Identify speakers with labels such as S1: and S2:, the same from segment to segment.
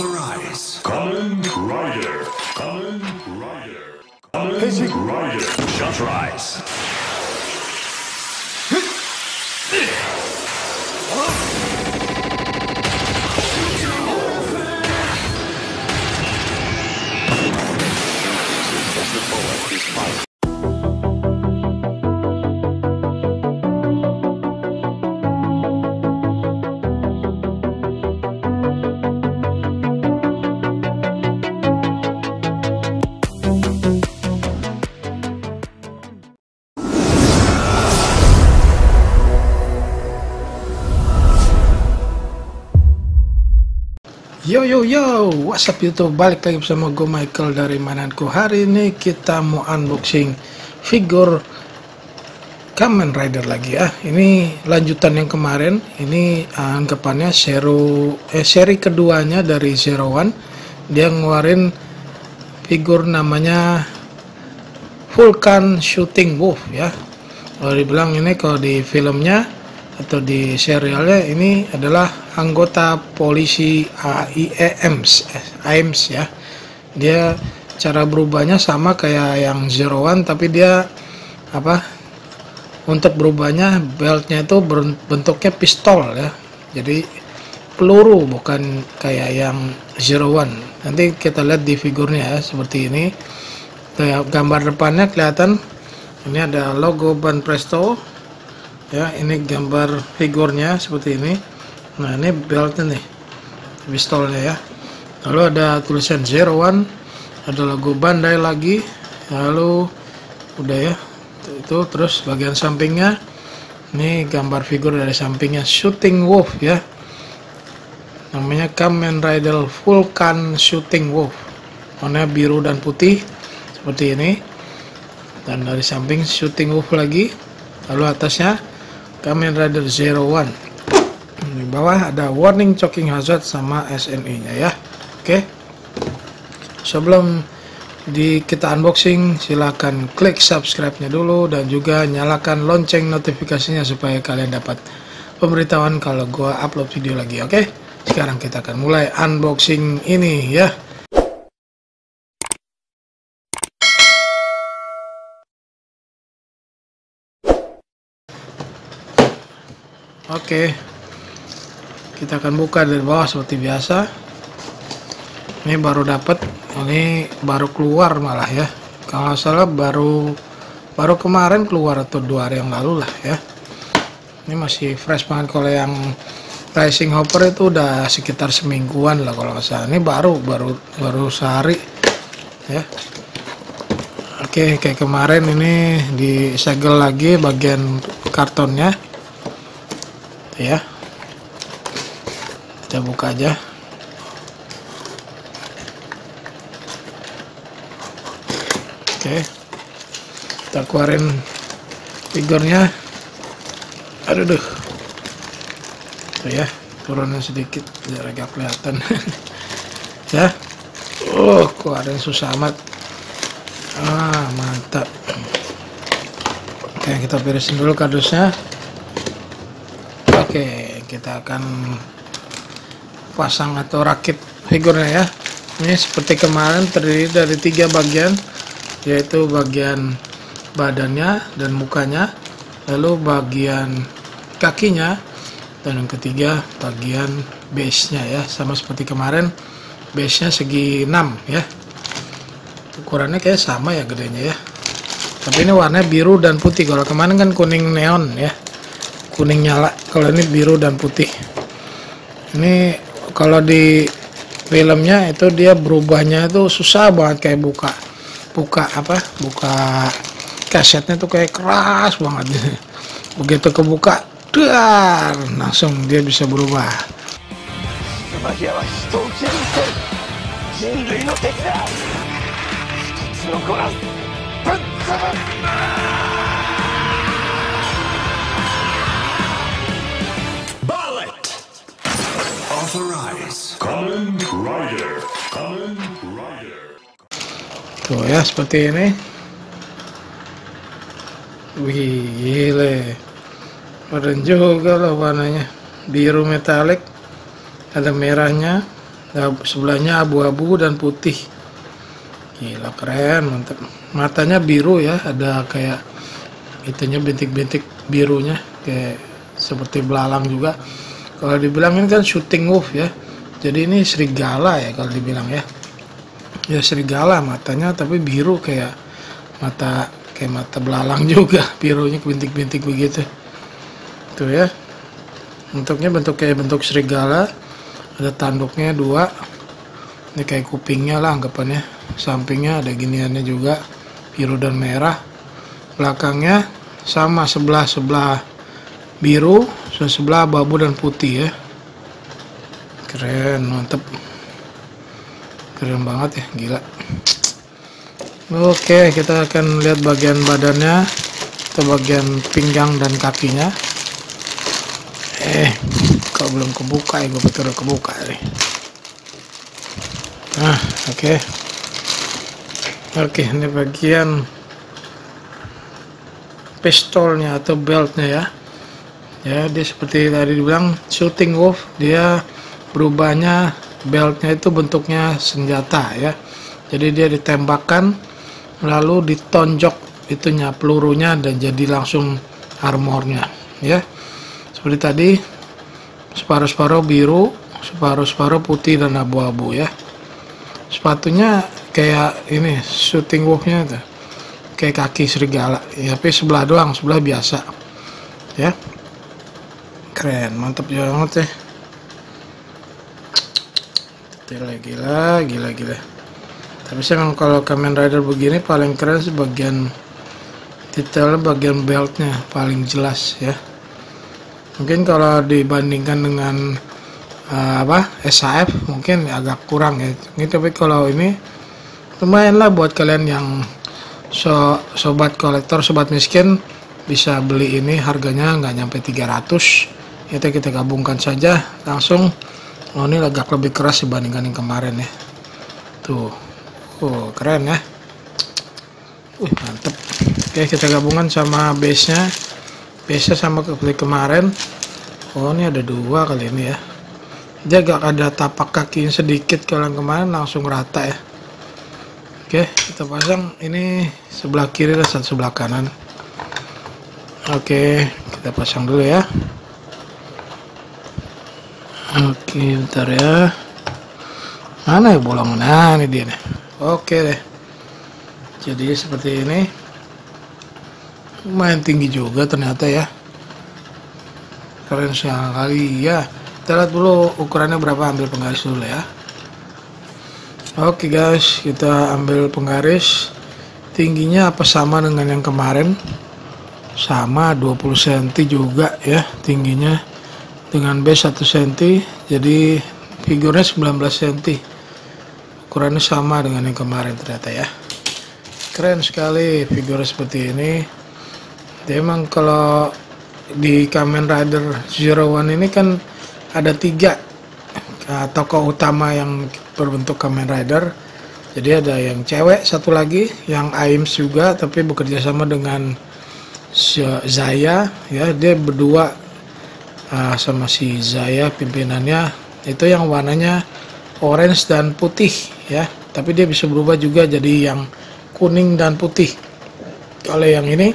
S1: Authorize.
S2: Kamen Rider. Kamen Rider. Kamen Rider.
S1: Shut rise.
S3: Yo yo yo, what's up YouTube? Balik lagi bersama gue Michael dari Mananku. Hari ini kita mau unboxing figur Kamen Rider lagi ya. Ini lanjutan yang kemarin. Ini uh, anggapannya Zero, eh, seri keduanya dari Zero One. Dia ngeluarin figur namanya Vulcan Shooting Wolf ya. Kalau dibilang ini kalau di filmnya atau di serialnya ini adalah anggota polisi AIEMS eh, AIMS ya. Dia cara berubahnya sama kayak yang Zero One tapi dia apa untuk berubahnya beltnya itu bentuknya pistol ya. Jadi peluru bukan kayak yang Zero One. Nanti kita lihat di figurnya ya seperti ini. Gambar depannya kelihatan. Ini ada logo Ban Presto. Ya ini gambar figurnya seperti ini nah ini beltnya nih pistolnya ya. Lalu ada tulisan zero one ada logo Bandai lagi lalu udah ya itu terus bagian sampingnya. Ini gambar figur dari sampingnya shooting wolf ya. Namanya Kamen Rider Vulcan Shooting Wolf. Warna biru dan putih seperti ini. Dan dari samping shooting wolf lagi lalu atasnya Kamen Rider Zero One di bawah ada warning choking hazard sama SNI nya ya. Oke. Sebelum di kita unboxing silahkan klik subscribe nya dulu dan juga nyalakan lonceng notifikasinya supaya kalian dapat pemberitahuan kalau gua upload video lagi oke? Sekarang kita akan mulai unboxing ini ya. Oke, kita akan buka dari bawah seperti biasa. Ini baru dapat, ini baru keluar malah ya. Kalau salah baru baru kemarin keluar atau dua hari yang lalu lah ya. Ini masih fresh banget kalau yang Rising Hopper itu udah sekitar semingguan lah kalau nggak salah. Ini baru baru baru sehari ya. Oke, kayak kemarin ini disegel lagi bagian kartonnya ya kita buka aja. Oke. Kita keluarin figurnya. Aduh duh. Tuh ya turunin sedikit biar agak kelihatan. Ya. Oh yang susah amat. Ah mantap. Oke kita beresin dulu kardusnya. Oke, kita akan pasang atau rakit figurnya ya. Ini seperti kemarin terdiri dari tiga bagian, yaitu bagian badannya dan mukanya, lalu bagian kakinya, dan yang ketiga bagian base-nya ya, sama seperti kemarin. Base-nya segi 6 ya. Ukurannya kayak sama ya gedenya ya. Tapi ini warnanya biru dan putih. Kalau kemarin kan kuning neon ya kuning nyala kalau ini biru dan putih ini kalau di filmnya itu dia berubahnya itu susah banget kayak buka buka apa buka kasetnya tuh kayak keras banget begitu kebuka dar langsung dia bisa berubah tuh ya seperti ini. Wih gile. Keren juga loh warnanya. Biru metalik ada merahnya sebelahnya abu-abu dan putih. Gila keren mantap. Matanya biru ya ada kayak itunya bintik-bintik birunya kayak seperti belalang juga kalau dibilang ini kan shooting wolf ya. Jadi ini serigala ya kalau dibilang ya. Ya serigala matanya tapi biru kayak mata kayak mata belalang juga. Birunya bintik-bintik begitu. Tuh ya. Bentuknya bentuk kayak bentuk serigala. Ada tanduknya dua. Ini kayak kupingnya lah anggapannya. Sampingnya ada giniannya juga. Biru dan merah. Belakangnya sama sebelah sebelah biru sebelah abu dan putih ya. Keren mantep. Keren banget ya. Gila. Oke kita akan lihat bagian badannya atau bagian pinggang dan kakinya. Eh kok belum kebuka ya? Gue betul kebuka nih nah oke. Okay. oke okay, ini bagian pistolnya atau beltnya ya ya dia seperti tadi dibilang shooting wolf. Dia berubahnya beltnya itu bentuknya senjata ya. Jadi dia ditembakkan lalu ditonjok itunya pelurunya dan jadi langsung armornya ya. Seperti tadi separuh-separuh biru separuh-separuh putih dan abu-abu ya. Sepatunya kayak ini shooting wolfnya tuh kayak kaki serigala ya tapi sebelah doang sebelah biasa ya keren mantap banget ya. Gila gila gila gila. Tapi sih kalau Kamen Rider begini paling keren sih bagian detailnya bagian beltnya paling jelas ya. Mungkin kalau dibandingkan dengan uh, apa SAF mungkin agak kurang ya. Ini tapi kalau ini lumayan lah buat kalian yang so sobat kolektor sobat miskin bisa beli ini harganya nggak nyampe 300 itu kita gabungkan saja langsung. Oh ini agak lebih keras dibandingkan yang kemarin ya. Tuh. Oh keren ya. Wih, mantep. Oke kita gabungkan sama base nya biasa sama seperti kemarin. Oh ini ada dua kali ini ya. Dia agak ada tapak kaki sedikit kalau yang kemarin langsung rata ya. Oke kita pasang. Ini sebelah kiri dan sebelah kanan. Oke kita pasang dulu ya oke bentar ya. Mana ya bolong nah ini dia? Nih oke deh. Jadi seperti ini. Lumayan tinggi juga ternyata ya. Keren sekali. Ya kita lihat dulu ukurannya berapa ambil penggaris dulu ya. Oke guys kita ambil penggaris. Tingginya apa sama dengan yang kemarin? Sama 20 cm juga ya tingginya dengan base 1 cm jadi figurnya 19 cm ukurannya sama dengan yang kemarin ternyata ya. Keren sekali figur seperti ini. Dia emang kalau di Kamen Rider Zero One ini kan ada tiga uh, tokoh utama yang berbentuk Kamen Rider. Jadi ada yang cewek satu lagi yang Aims juga tapi bekerja sama dengan Zaya ya. Dia berdua uh, sama si Zaya pimpinannya itu yang warnanya orange dan putih ya. Tapi dia bisa berubah juga jadi yang kuning dan putih. Kalau yang ini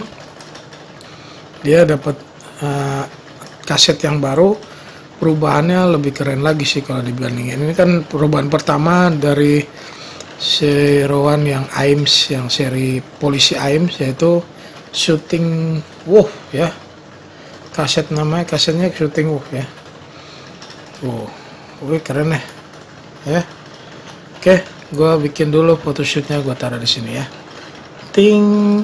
S3: dia dapat uh, kaset yang baru. Perubahannya lebih keren lagi sih kalau dibandingin. Ini kan perubahan pertama dari seruan yang AIMS yang seri polisi AIMS yaitu shooting wolf ya kaset namanya kasetnya shooting wolf ya. Tuh oke keren ya. Ya. Oke gue bikin dulu photoshootnya gue taruh di sini ya. Ting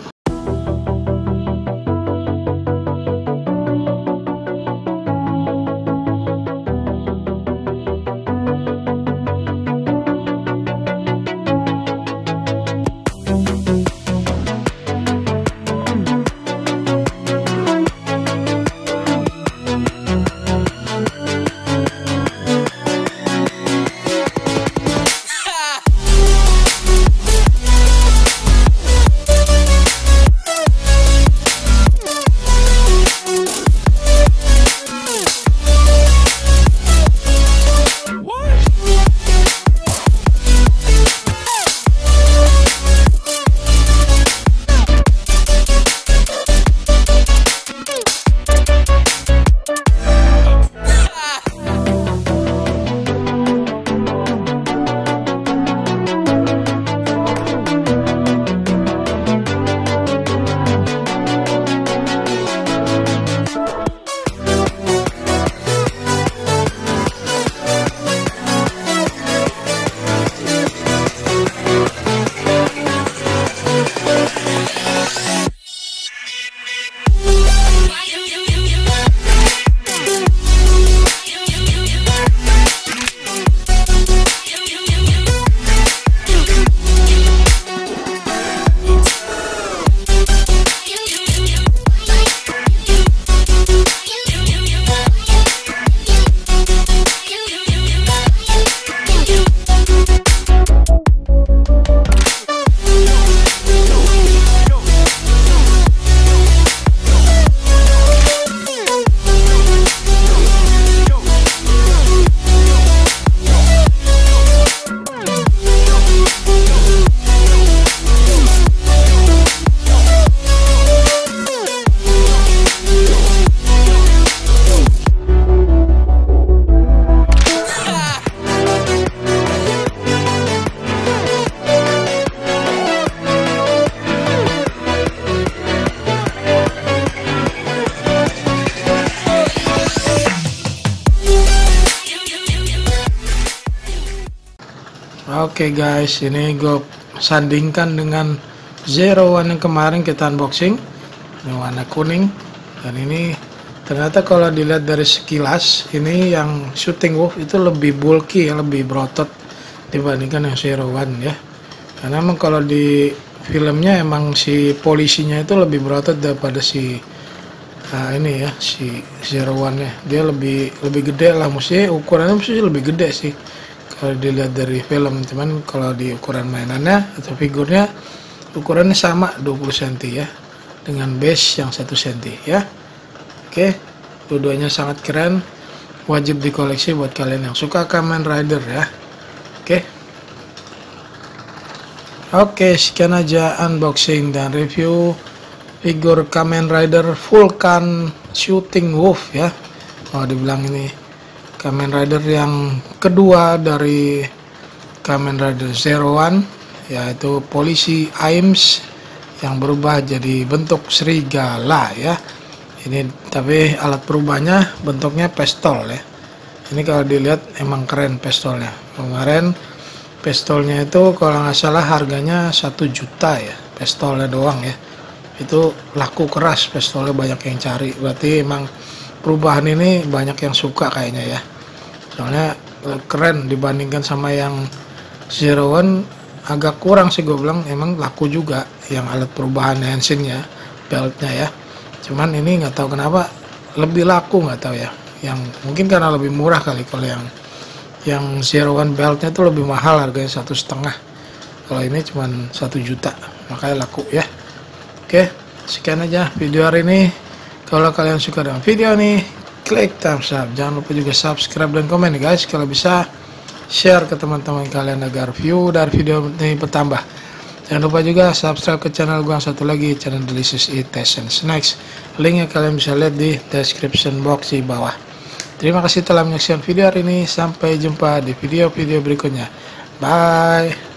S3: Oke guys, ini gue sandingkan dengan Zero One yang kemarin kita unboxing. Ini warna kuning dan ini ternyata kalau dilihat dari sekilas ini yang shooting wolf itu lebih bulky ya, lebih berotot dibandingkan yang Zero One ya. Karena emang kalau di filmnya emang si polisinya itu lebih berotot daripada si nah ini ya si Zero One nya dia lebih lebih gede lah mesti ukurannya mesti lebih gede sih kalau dilihat dari film cuman kalau di ukuran mainannya atau figurnya ukurannya sama 20 cm ya. Dengan base yang 1 cm ya. Oke dua-duanya sangat keren. Wajib dikoleksi buat kalian yang suka Kamen Rider ya. Oke. Oke sekian aja unboxing dan review figur Kamen Rider Vulcan Shooting Wolf ya. Oh dibilang ini Kamen Rider yang kedua dari Kamen Rider Zero One yaitu polisi Aims yang berubah jadi bentuk serigala ya. Ini tapi alat perubahannya bentuknya pistol ya. Ini kalau dilihat emang keren pistolnya. Kemarin pistolnya itu kalau nggak salah harganya satu juta ya. Pistolnya doang ya. Itu laku keras pistolnya banyak yang cari. Berarti emang perubahan ini banyak yang suka kayaknya ya. Soalnya keren dibandingkan sama yang Zero One agak kurang sih gue bilang. Emang laku juga yang alat perubahan hensingnya beltnya ya. Cuman ini nggak tahu kenapa lebih laku nggak tahu ya. Yang mungkin karena lebih murah kali kalau yang yang Zero One beltnya itu lebih mahal harganya satu setengah. Kalau ini cuman satu juta makanya laku ya. Oke, sekian aja video hari ini. Kalau kalian suka dengan video ini, klik thumbs up. Jangan lupa juga subscribe dan komen guys. Kalau bisa, share ke teman-teman kalian agar view dari video ini bertambah. Jangan lupa juga subscribe ke channel gua satu lagi, channel Delicious Eat Taste and Snacks. Linknya kalian bisa lihat di description box di bawah. Terima kasih telah menyaksikan video hari ini. Sampai jumpa di video-video berikutnya. Bye.